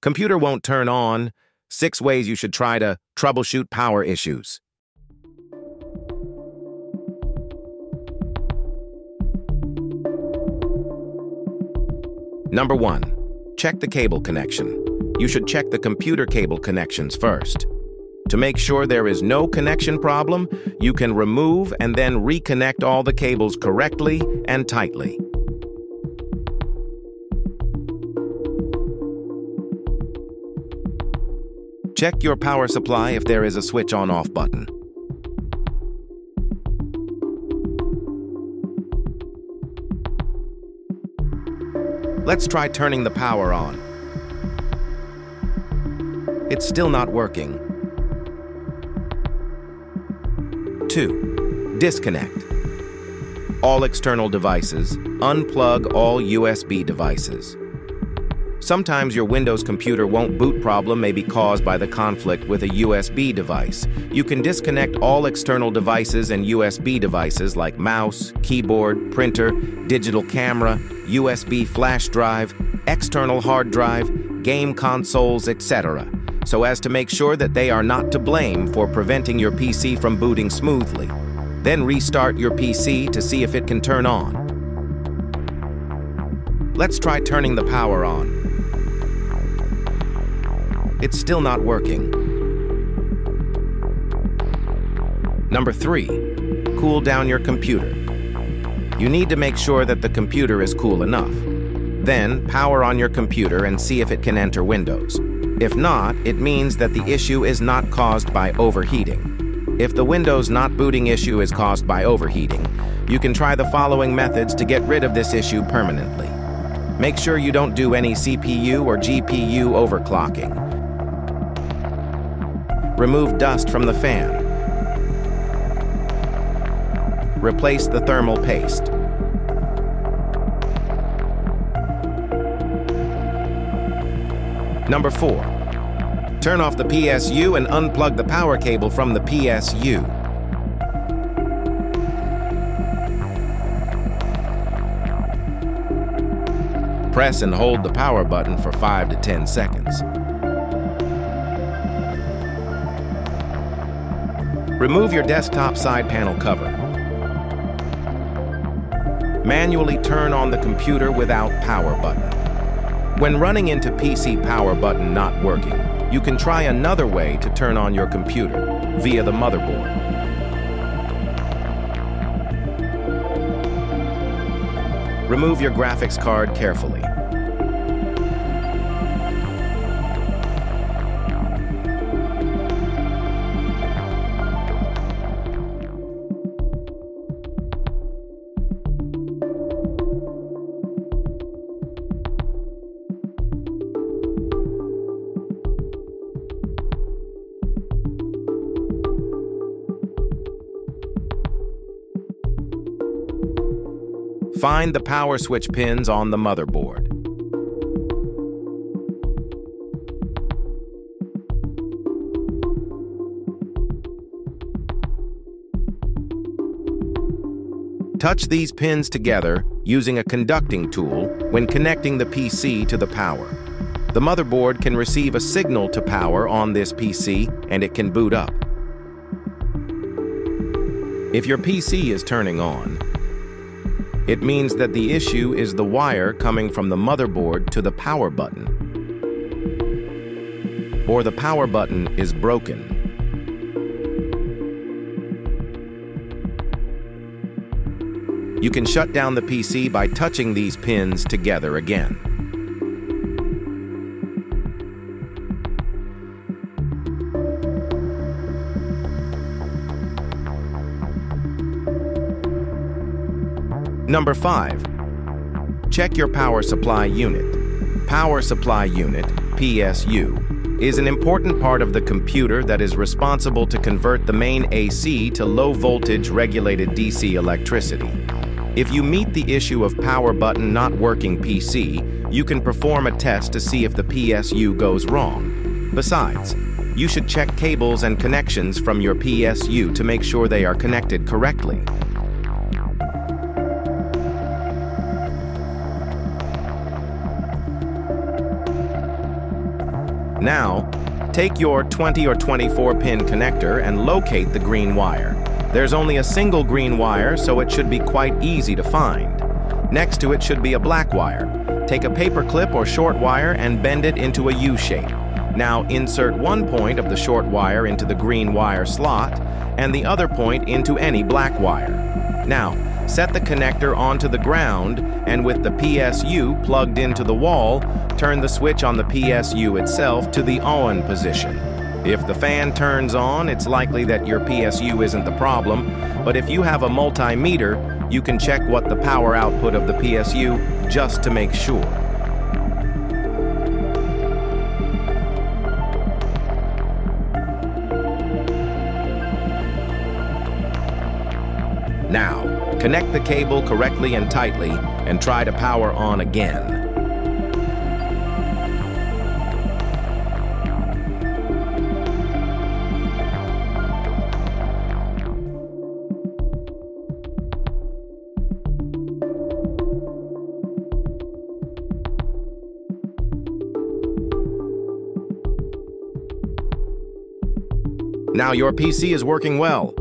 Computer won't turn on. Six ways you should try to troubleshoot power issues. Number one, check the cable connection. You should check the computer cable connections first. To make sure there is no connection problem, you can remove and then reconnect all the cables correctly and tightly. Check your power supply if there is a switch on-off button. Let's try turning the power on. It's still not working. 2. Disconnect. All external devices. Unplug all USB devices. Sometimes your Windows computer won't boot problem may be caused by the conflict with a USB device. You can disconnect all external devices and USB devices like mouse, keyboard, printer, digital camera, USB flash drive, external hard drive, game consoles, etc., so as to make sure that they are not to blame for preventing your PC from booting smoothly. Then restart your PC to see if it can turn on. Let's try turning the power on. It's still not working. Number three, cool down your computer. You need to make sure that the computer is cool enough. Then, power on your computer and see if it can enter Windows. If not, it means that the issue is not caused by overheating. If the Windows not booting issue is caused by overheating, you can try the following methods to get rid of this issue permanently. Make sure you don't do any CPU or GPU overclocking. Remove dust from the fan. Replace the thermal paste. Number 4. Turn off the PSU and unplug the power cable from the PSU. Press and hold the power button for 5 to 10 seconds. Remove your desktop side panel cover. Manually turn on the computer without power button. When running into PC power button not working, you can try another way to turn on your computer via the motherboard. Remove your graphics card carefully. Find the power switch pins on the motherboard. Touch these pins together using a conducting tool when connecting the PC to the power. The motherboard can receive a signal to power on this PC and it can boot up. If your PC is turning on, it means that the issue is the wire coming from the motherboard to the power button. Or the power button is broken. You can shut down the PC by touching these pins together again. Number 5. Check your power supply unit. Power supply unit, PSU, is an important part of the computer that is responsible to convert the main AC to low voltage regulated DC electricity. If you meet the issue of power button not working PC, you can perform a test to see if the PSU goes wrong. Besides, you should check cables and connections from your PSU to make sure they are connected correctly. Now, take your 20 or 24 pin connector and locate the green wire. There's only a single green wire, so it should be quite easy to find. Next to it should be a black wire. Take a paper clip or short wire and bend it into a U shape. Now insert one point of the short wire into the green wire slot and the other point into any black wire. Now, set the connector onto the ground and with the PSU plugged into the wall, turn the switch on the PSU itself to the on position. If the fan turns on, it's likely that your PSU isn't the problem, but if you have a multimeter, you can check what the power output of the PSU just to make sure. Now, connect the cable correctly and tightly and try to power on again. Now your PC is working well.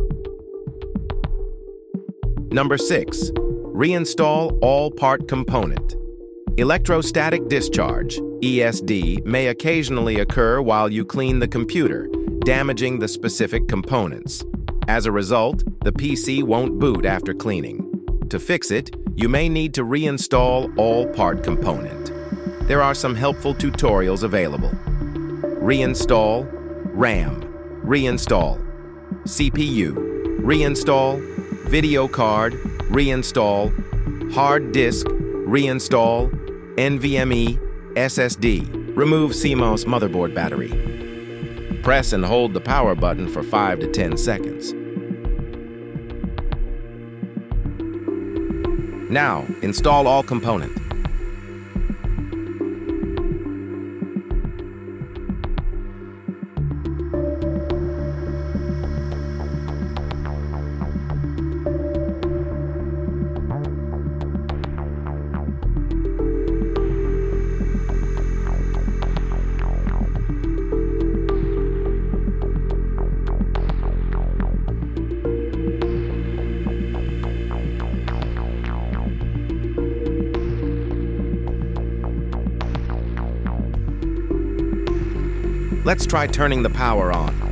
Number 6. Reinstall all part component. Electrostatic discharge, ESD, may occasionally occur while you clean the computer, damaging the specific components. As a result, the PC won't boot after cleaning. To fix it, you may need to reinstall all part component. There are some helpful tutorials available. Reinstall RAM reinstall. CPU, reinstall. Video card, reinstall. Hard disk, reinstall. NVMe, SSD, remove CMOS motherboard battery. Press and hold the power button for 5 to 10 seconds. Now, install all components. Let's try turning the power on.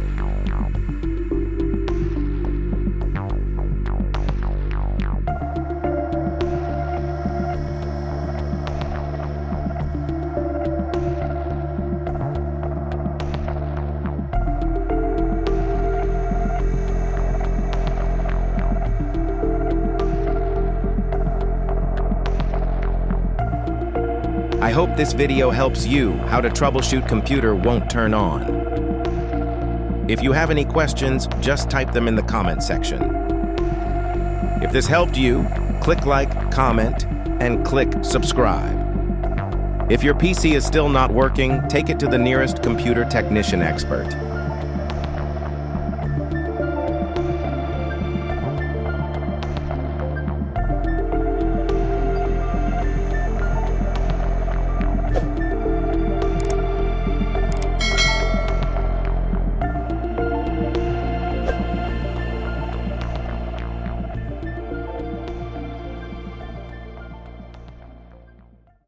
Hope this video helps you how to troubleshoot computer won't turn on. If you have any questions, just type them in the comment section. If this helped you, click like, comment, and click subscribe. If your PC is still not working, take it to the nearest computer technician expert.